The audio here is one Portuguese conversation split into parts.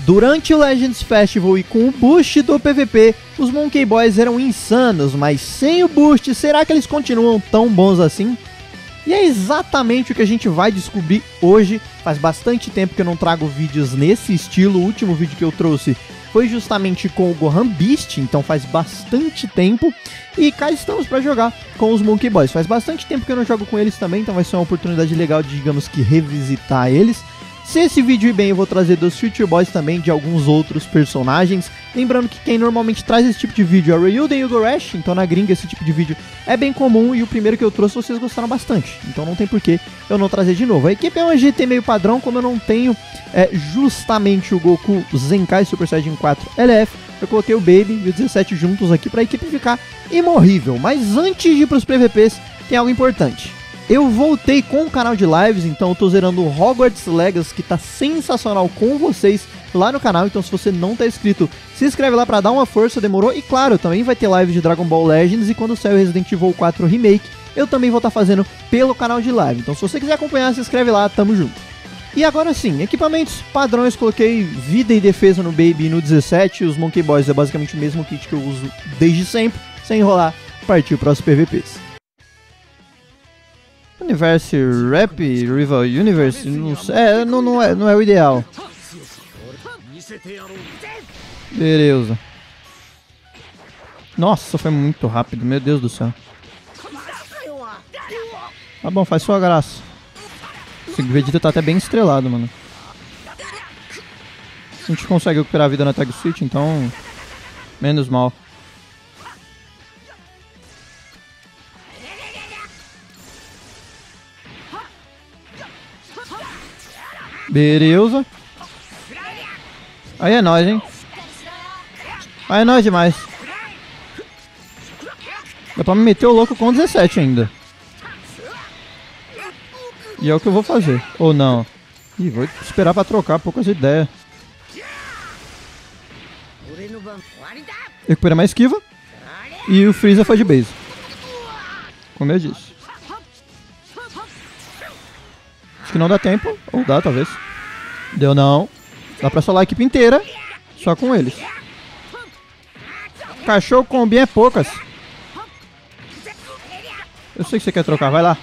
Durante o Legends Festival e com o boost do PVP, os Monkey Boys eram insanos, mas sem o boost, será que eles continuam tão bons assim? E é exatamente o que a gente vai descobrir hoje. Faz bastante tempo que eu não trago vídeos nesse estilo. O último vídeo que eu trouxe foi justamente com o Gohan Beast, então faz bastante tempo. E cá estamos para jogar com os Monkey Boys. Faz bastante tempo que eu não jogo com eles também, então vai ser uma oportunidade legal de, digamos que, revisitar eles. Se esse vídeo ir bem, eu vou trazer dos Future Boys também, de alguns outros personagens. Lembrando que quem normalmente traz esse tipo de vídeo é o Ryuden e o Goresh, então na gringa esse tipo de vídeo é bem comum e o primeiro que eu trouxe vocês gostaram bastante. Então não tem porquê eu não trazer de novo. A equipe é uma GT meio padrão, como eu não tenho é, justamente o Goku Zenkai Super Saiyajin 4 LF, eu coloquei o Baby e o 17 juntos aqui para a equipe ficar imorrível. Mas antes de ir para os PVPs, tem algo importante. Eu voltei com o canal de lives, então eu tô zerando o Hogwarts Legacy, que tá sensacional com vocês lá no canal. Então, se você não tá inscrito, se inscreve lá para dar uma força, demorou? E claro, também vai ter live de Dragon Ball Legends e quando sair o Resident Evil 4 Remake, eu também vou estar tá fazendo pelo canal de live. Então, se você quiser acompanhar, se inscreve lá, tamo junto. E agora sim, equipamentos padrões, coloquei vida e defesa no Baby no 17. Os Monkey Boys é basicamente o mesmo kit que eu uso desde sempre. Sem enrolar, partiu para os PVPs. Universe Rap, Rival Universe, não, é, não, não, é, não é o ideal. Beleza. Nossa, foi muito rápido, meu Deus do céu. Tá bom, faz sua graça. Esse Vegeta tá até bem estrelado, mano. A gente consegue recuperar a vida na Tag Switch, então... Menos mal. Beleza. Aí é nóis, hein? Aí é nóis demais. Dá pra me meter o louco com 17 ainda. E é o que eu vou fazer. Ou não. Ih, vou esperar pra trocar, poucas ideias. Recupera mais esquiva. E o Freeza foi de base. Como eu disse. Acho que não dá tempo. Ou dá, talvez. Deu não. Dá pra solar a equipe inteira. Só com eles. Cachorro combi é poucas. Eu sei que você quer trocar, vai lá.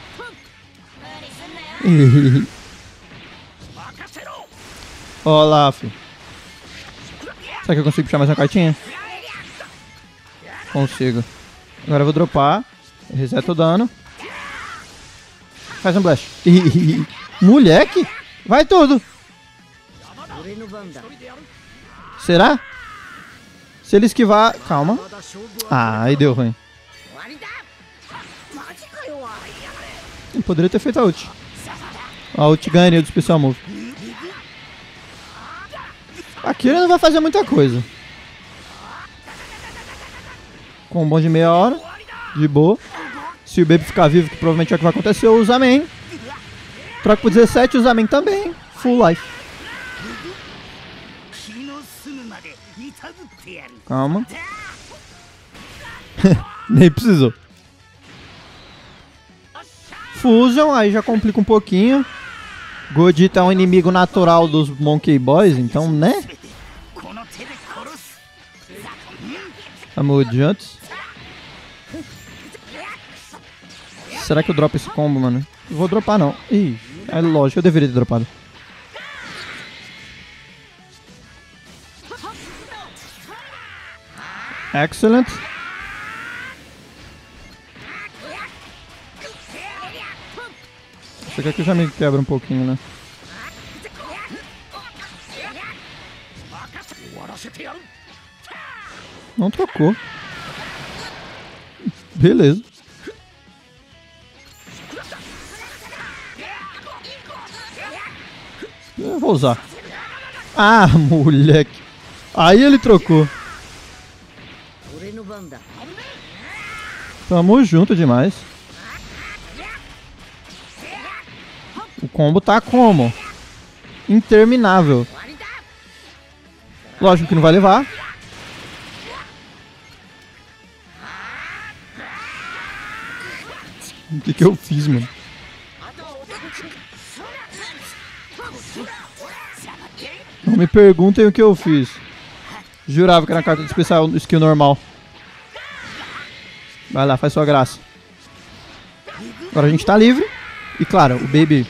Olá, filho. Será que eu consigo puxar mais uma cartinha? Consigo. Agora eu vou dropar. Reseta o dano. Faz um blast. Moleque! Vai tudo! Será? Se ele esquivar... Calma. Ah, aí deu ruim. Ele poderia ter feito a ult. A ult ganharia do Special Move. Aqui ele não vai fazer muita coisa. Com um bom de meia hora. De boa. Se o Baby ficar vivo, que provavelmente é o que vai acontecer, eu uso Amen. Troca pro 17, usa Amen também. Full life. Calma. Nem precisou. Fusion, aí já complica um pouquinho. Godita é um inimigo natural dos Monkey Boys, então, né? Vamos adiante. Será que eu dropo esse combo, mano? Vou dropar, não. Ih, é lógico, eu deveria ter dropado. Excellent. Isso aqui já me quebra um pouquinho, né? Não trocou. Beleza. Vou usar. Ah, moleque. Aí ele trocou. Tamo junto demais. O combo tá como? Interminável. Lógico que não vai levar. O que, que eu fiz, mano? Não me perguntem o que eu fiz. Jurava que era carta de especial skill normal. Vai lá, faz sua graça. Agora a gente tá livre. E claro, o Baby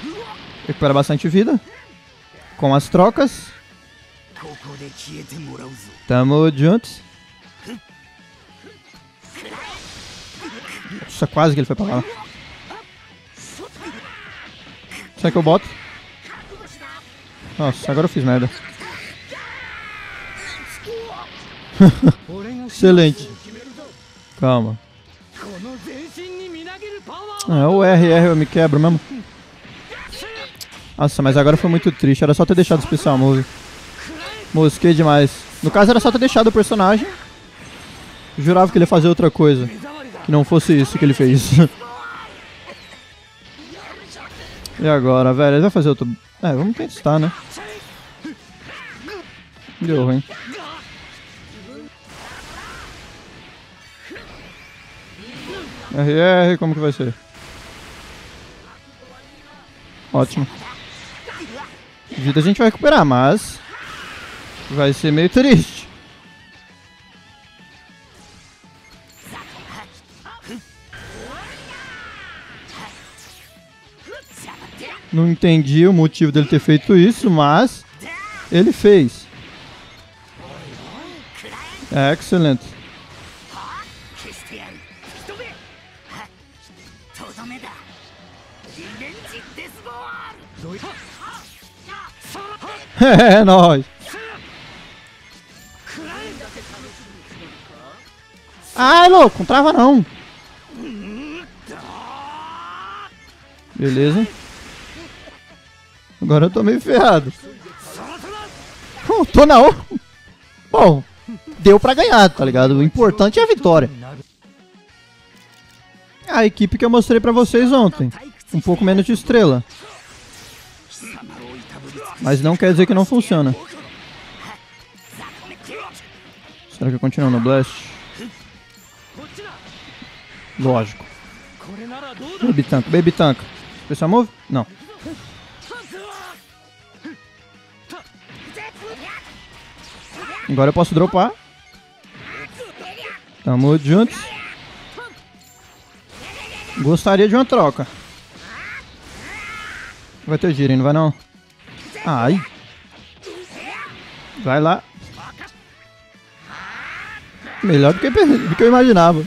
recupera bastante vida. Com as trocas. Tamo juntos. Nossa, quase que ele foi pra lá. Será que eu boto? Nossa, agora eu fiz merda. Excelente. Calma. É, o RR eu me quebro mesmo. Nossa, mas agora foi muito triste. Era só ter deixado o especial move. Mosquei demais. No caso era só ter deixado o personagem. Jurava que ele ia fazer outra coisa. Que não fosse isso que ele fez. e agora, velho? Ele vai fazer outro... É, vamos testar, né? Deu ruim. RR, como que vai ser? Ótimo. Vida a gente vai recuperar, mas... Vai ser meio triste. Não entendi o motivo dele ter feito isso, mas... Ele fez. É, excelente. É nóis. Ai, louco, não trava não. Beleza. Agora eu tô meio ferrado. Oh, tô na. Bom, deu pra ganhar, tá ligado? O importante é a vitória. A equipe que eu mostrei pra vocês ontem. Um pouco menos de estrela. Mas não quer dizer que não funciona. Será que eu continuo no Blast? Lógico. Baby Tank, Baby Tank. Special Move? Não. Agora eu posso dropar. Tamo juntos. Gostaria de uma troca. Vai ter giro, não vai não? Ai. Vai lá. Melhor do que, do que eu imaginava.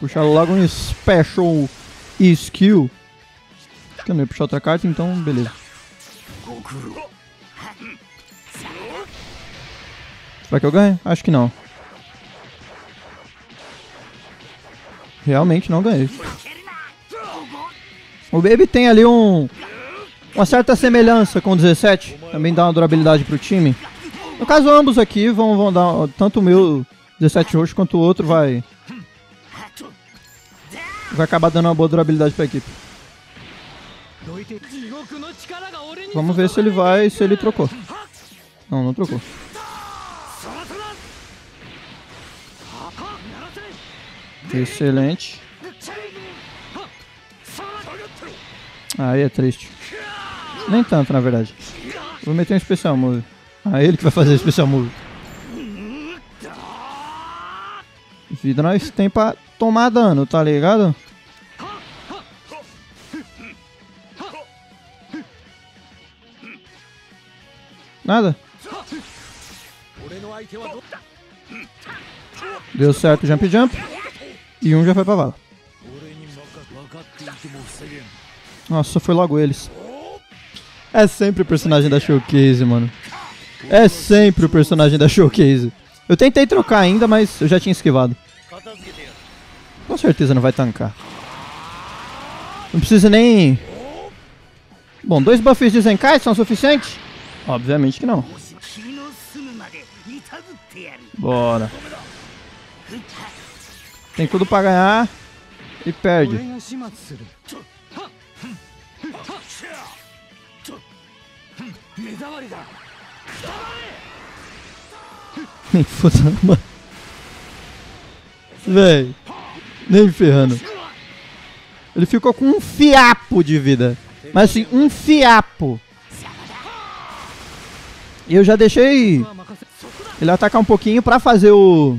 Puxar logo um Special Skill. Que eu não ia puxar outra carta, então beleza. Será que eu ganho? Acho que não. Realmente não ganhei. O Baby tem ali um uma certa semelhança com o 17. Também dá uma durabilidade pro time. No caso, ambos aqui vão, vão dar. Tanto o meu 17 roxo quanto o outro vai. Vai acabar dando uma boa durabilidade pra equipe. Vamos ver se ele vai. Se ele trocou. Não, não trocou. Excelente. Aí é triste. Nem tanto, na verdade. Vou meter um especial move. Ah, ele que vai fazer o especial move. Vida nós tem pra tomar dano, tá ligado? Nada. Deu certo jump jump. E um já foi pra vala. Nossa, foi logo eles. É sempre o personagem da Showcase, mano. É sempre o personagem da Showcase. Eu tentei trocar ainda, mas eu já tinha esquivado. Com certeza não vai tancar. Não precisa nem... Bom, dois buffs de Zenkai são suficientes? Obviamente que não. Bora. Tem tudo pra ganhar e perde. Nem fodendo, mano. Véi. Nem ferrando. Ele ficou com um fiapo de vida. Mas assim, um fiapo. E eu já deixei ele atacar um pouquinho pra fazer o...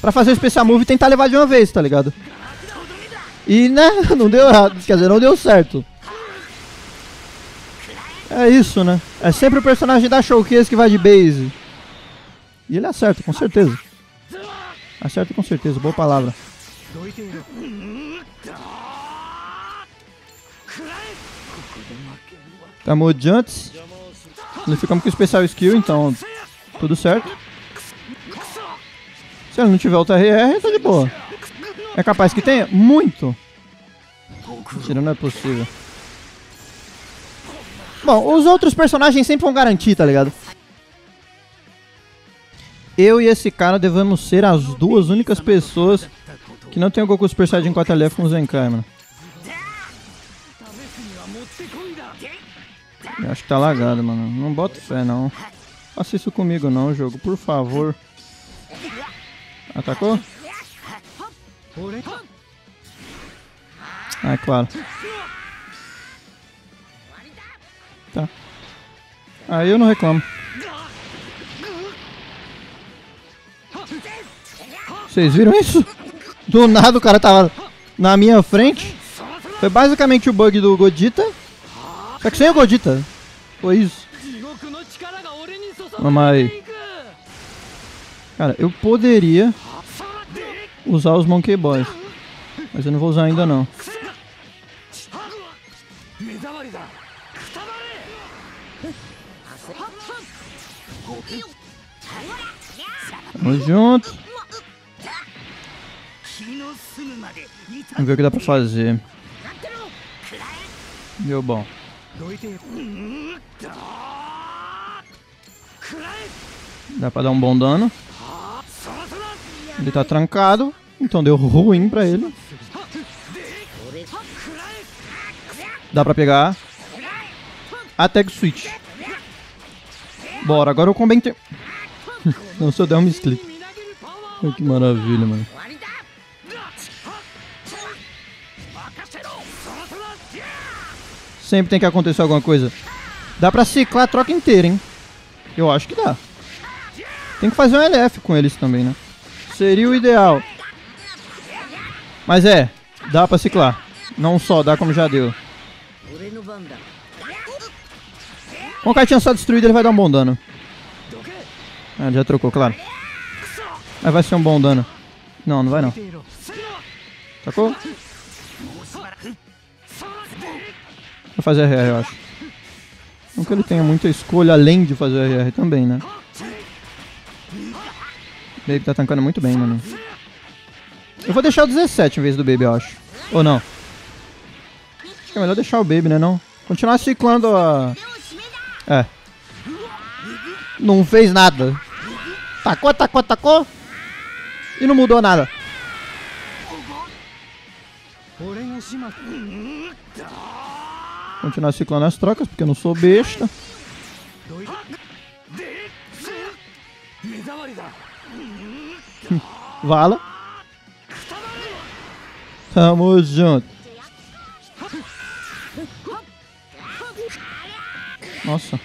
Pra fazer o Special Move e tentar levar de uma vez, tá ligado? E, né, não deu errado, quer dizer, não deu certo. É isso, né? É sempre o personagem da Showcase que vai de base. E ele acerta, com certeza. Acerta com certeza, boa palavra. Tamo de antes. Nós ficamos com o especial skill, então tudo certo. Se ele não tiver o TRR, tá de boa. É capaz que tenha? Muito. Mentira, não é possível. Bom, os outros personagens sempre vão garantir, tá ligado? Eu e esse cara devemos ser as duas únicas pessoas que não tem o Goku Super Saiyajin 4 LF com o Zenkai, mano. Eu acho que tá lagado, mano. Não bota fé, não. Faça isso comigo não, jogo, por favor. Atacou? Ah, é claro. Tá. Aí eu não reclamo. Vocês viram isso? Do nada o cara tava na minha frente. Foi basicamente o bug do Godita. Só que sem o Godita. Foi isso. Mamãe. Cara, eu poderia usar os Monkey Boys. Mas eu não vou usar ainda não. Tamo junto. Vamos ver o que dá pra fazer. Deu bom. Dá pra dar um bom dano. Ele tá trancado, então deu ruim pra ele. Dá pra pegar. Que switch. Bora, agora o combo inter... Não, eu der um misclick. Que maravilha, mano. Sempre tem que acontecer alguma coisa. Dá pra ciclar a troca inteira, hein? Eu acho que dá. Tem que fazer um LF com eles também, né? Seria o ideal. Mas é, dá pra ciclar. Não só, dá como já deu. Com o Kaitinha só destruído, ele vai dar um bom dano. Ah, já trocou, claro. Mas vai ser um bom dano. Não, não vai não. Sacou? Vai fazer RR, eu acho. Não que ele tenha muita escolha além de fazer RR também, né? Baby tá tancando muito bem, mano. Eu vou deixar o 17 em vez do Baby, eu acho. Ou não? Acho que é melhor deixar o Baby, né? Não? Continuar ciclando a... É. Não fez nada. Tacou, tacou, tacou. E não mudou nada. Continuar ciclando as trocas, porque eu não sou besta. Vala. Tamo junto. Nossa.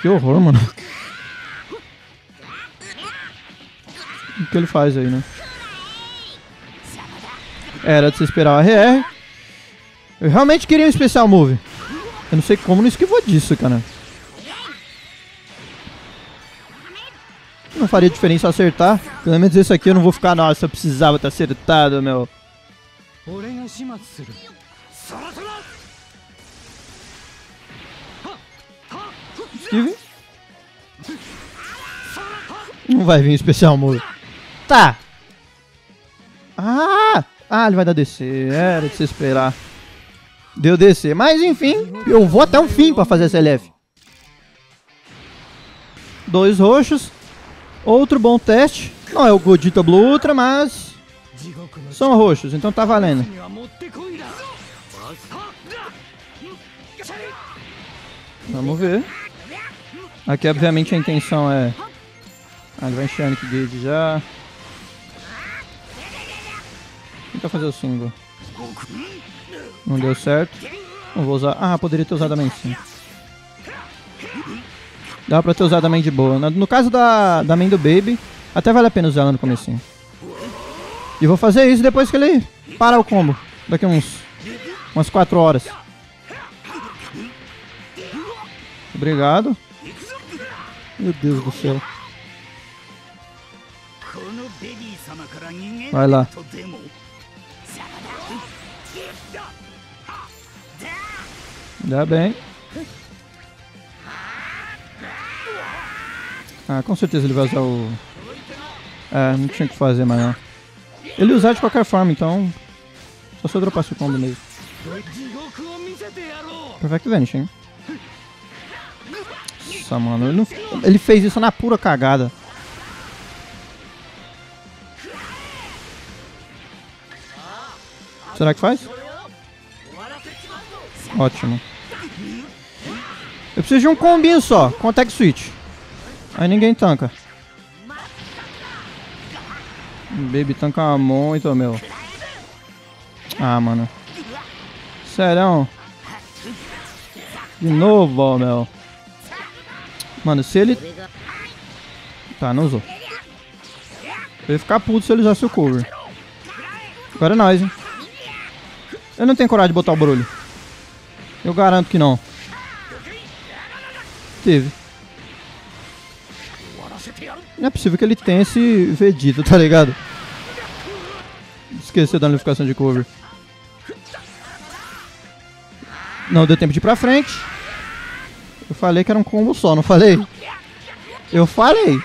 Que horror, mano. O que ele faz aí, né? Era de se esperar o RR. Eu realmente queria um especial move. Eu não sei como não esquivou disso, cara. Não faria diferença acertar. Pelo menos esse aqui eu não vou ficar, nossa, eu precisava ter acertado, meu. Esquive. Não vai vir um especial move. Tá. Ah! Ah, ele vai dar DC. Era de se esperar. Deu DC. Mas enfim, eu vou até o fim pra fazer essa LF. Dois roxos. Outro bom teste. Não é o Godita Blue Ultra, mas... São roxos, então tá valendo. Vamos ver. Aqui, obviamente, a intenção é... Ah, ele vai encher a Nick Gage já. Tentar fazer o single. Não deu certo. Não vou usar. Ah, poderia ter usado a main sim. Dá pra ter usado a main de boa. No, caso da, da main do Baby, até vale a pena usar ela no comecinho. E vou fazer isso depois que ele parar o combo. Daqui uns... Umas 4 horas. Obrigado. Meu Deus do céu. Vai lá. Dá bem. Ah, com certeza ele vai usar o... É, não tinha o que fazer mais não. Ele usar de qualquer forma, então... Só se eu dropasse o combo mesmo. Perfect Vanish, hein? Nossa, mano. Ele, não... ele fez isso na pura cagada. Será que faz? Ótimo. Eu preciso de um combinho só, com Tech Switch. Aí ninguém tanca. Baby tanca muito, meu. Ah, mano. Sério? De novo, ó, meu. Mano, se ele... Tá, não usou. Eu ia ficar puto se ele usasse o cover. Agora é nóis, hein. Eu não tenho coragem de botar o barulho. Eu garanto que não. Teve. Não é possível que ele tenha esse Vegeta, tá ligado? Esqueceu da notificação de cover. Não deu tempo de ir pra frente. Eu falei que era um combo só, não falei? Eu falei.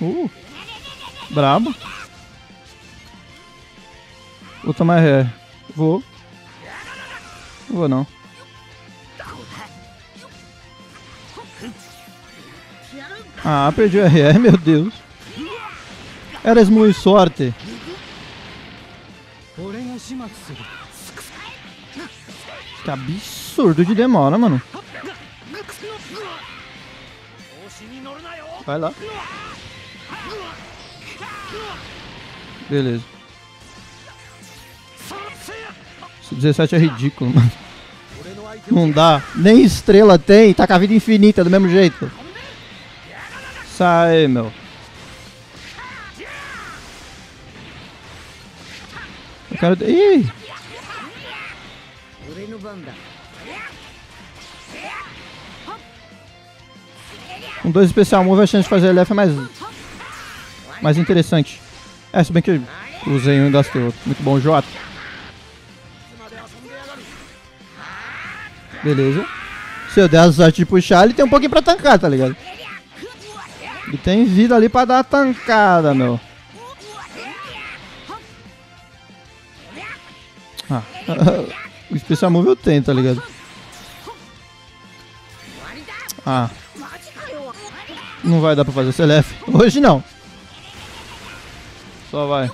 Uh. Brabo. Vou tomar ré. Vou. Vou não. Ah, perdi o RR, meu Deus. Eres muito sorte. Que absurdo de demora, mano. Vai lá. Beleza. Esse 17 é ridículo, mano. Não dá. Nem estrela tem. Tá com a vida infinita do mesmo jeito. Sai, meu. Eu quero... Ih! Com dois especial move a chance de fazer LF é mais... Mais interessante. É, se bem que usei um e gastei outro. Muito bom, Jota. Beleza. Se eu der a sorte de puxar, ele tem um pouquinho pra tancar, tá ligado? Ele tem vida ali pra dar a tancada, meu. Ah, o Special Move eu tenho, tá ligado? Ah. Não vai dar pra fazer CLF. Hoje não. Só vai.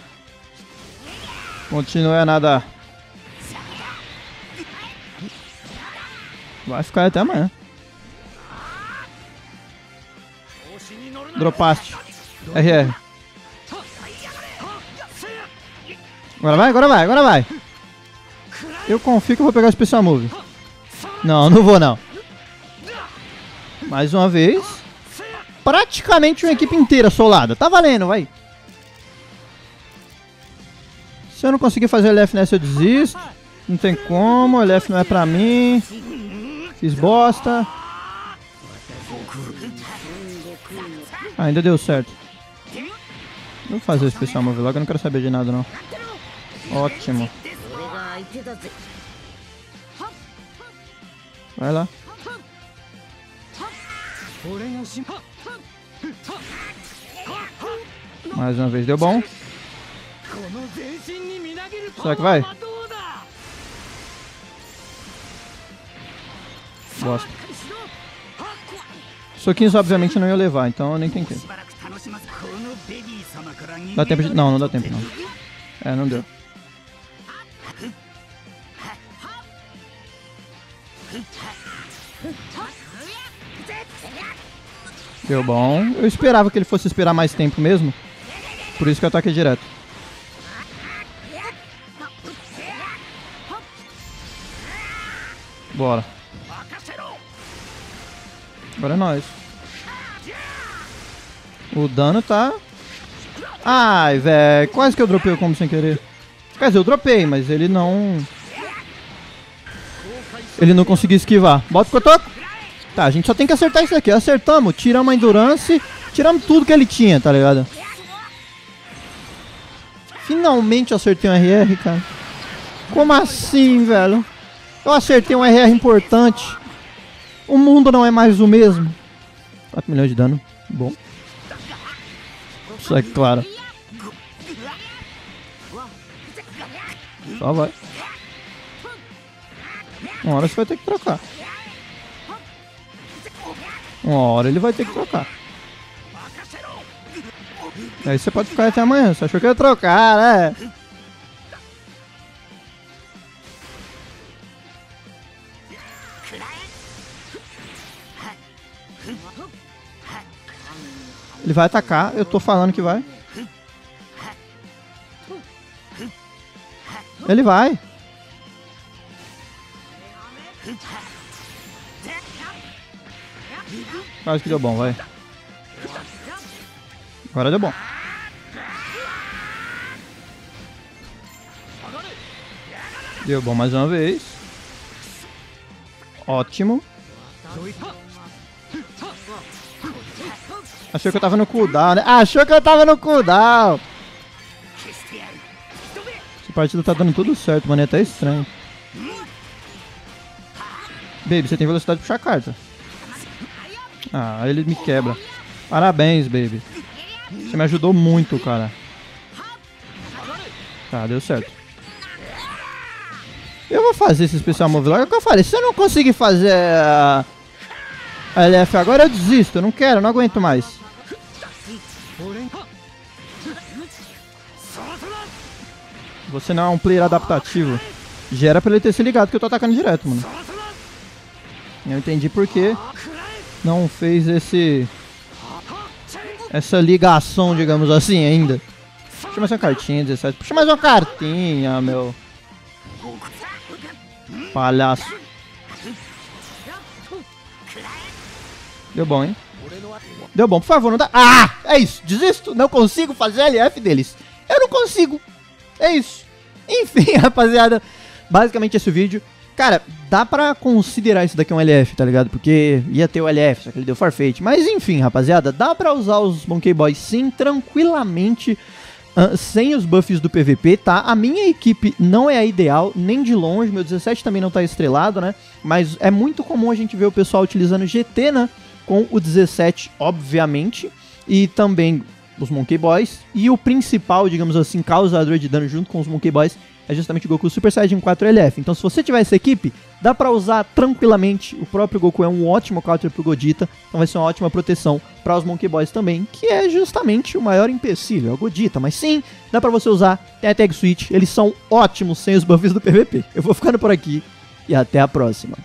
Continue a nadar. Vai ficar até amanhã. Dropaste. RR. Agora vai, agora vai, agora vai. Eu confio que eu vou pegar o Special Move. Não, não vou não. Mais uma vez. Praticamente uma equipe inteira solada. Tá valendo, vai. Se eu não conseguir fazer LF nessa, eu desisto. Não tem como, LF não é pra mim. Fiz bosta. Ah, ainda deu certo. Vou fazer o especial move logo, eu não quero saber de nada não. Ótimo. Vai lá. Mais uma vez deu bom. Será que vai? Bosta. Soquinhos obviamente não ia levar, então eu nem tentei. Dá tempo de... Não, não dá tempo não. É, não deu. Deu bom. Eu esperava que ele fosse esperar mais tempo mesmo. Por isso que eu ataquei direto. Agora é nóis. O dano tá... Ai, velho. Quase que eu dropei o combo sem querer. Quer dizer, eu dropei, mas ele não... Ele não conseguiu esquivar. Bota o cotoco. Tá, a gente só tem que acertar isso aqui. Acertamos, tiramos a endurance, tiramos tudo que ele tinha, tá ligado? Finalmente acertei um RR, cara. Como assim, velho? Eu acertei um RR importante. O mundo não é mais o mesmo. 4 milhões de dano. Bom. Isso é claro. Só vai. Uma hora você vai ter que trocar. Uma hora ele vai ter que trocar. Aí você pode ficar até amanhã. Você achou que ia trocar, né? Ele vai atacar, eu tô falando que vai. Ele vai. Acho que deu bom, vai. Agora deu bom. Deu bom mais uma vez. Ótimo. Achou que eu tava no cooldown, né? Achou que eu tava no cooldown. Essa partida tá dando tudo certo, mano. É até estranho. Baby, você tem velocidade de puxar carta. Ah, ele me quebra. Parabéns, baby. Você me ajudou muito, cara. Tá, deu certo. Eu vou fazer esse especial move logo. É o que eu falei. Se eu não conseguir fazer a, a LF agora, eu desisto. Eu não quero, eu não aguento mais. Você não é um player adaptativo. Já era pra ele ter se ligado que eu tô atacando direto, mano. Eu entendi por que não fez esse essa ligação, digamos assim, ainda. Puxa mais uma cartinha, 17. Puxa mais uma cartinha, meu. Palhaço. Deu bom, hein? Deu bom, por favor, não dá. Ah! É isso, desisto. Não consigo fazer LF deles. Eu não consigo. É isso. Enfim, rapaziada. Basicamente esse vídeo. Cara, dá pra considerar isso daqui um LF, tá ligado? Porque ia ter o LF, só que ele deu Farfate. Mas enfim, rapaziada, dá pra usar os Monkey Boys sim, tranquilamente, uh, sem os buffs do PVP, tá? A minha equipe não é a ideal, nem de longe, meu 17 também não tá estrelado, né? Mas é muito comum a gente ver o pessoal utilizando GT, né? Com o 17, obviamente, e também os Monkey Boys. E o principal, digamos assim, causador de dano junto com os Monkey Boys é justamente o Goku Super Saiyajin 4 LF. Então se você tiver essa equipe, dá pra usar tranquilamente. O próprio Goku é um ótimo counter pro Godita, então vai ser uma ótima proteção para os Monkey Boys também, que é justamente o maior empecilho, é o Godita. Mas sim, dá pra você usar, tem a Tag Switch, eles são ótimos sem os buffs do PVP. Eu vou ficando por aqui e até a próxima.